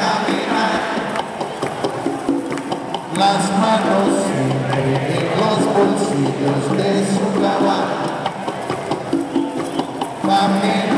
caminar las manos siempre en los bolsillos de su caballo. Camina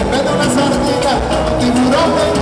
en vez de una tiburón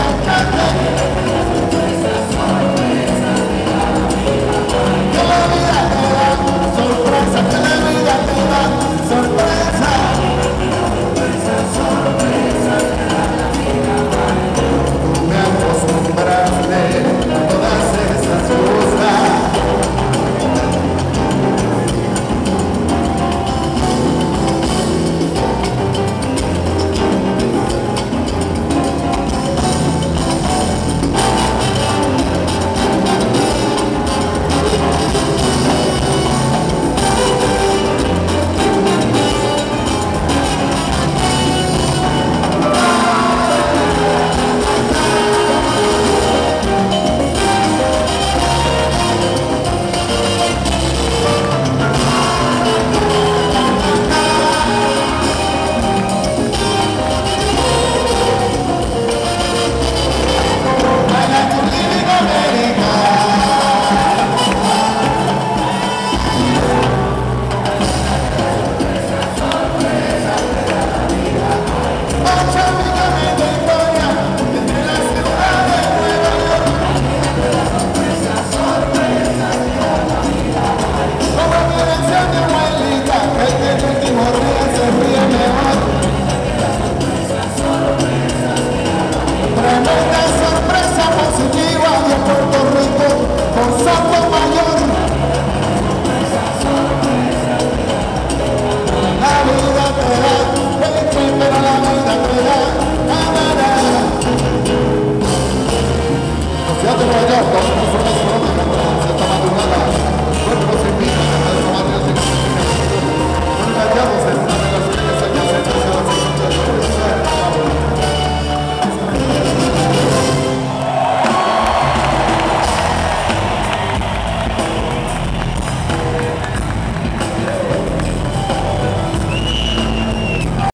stop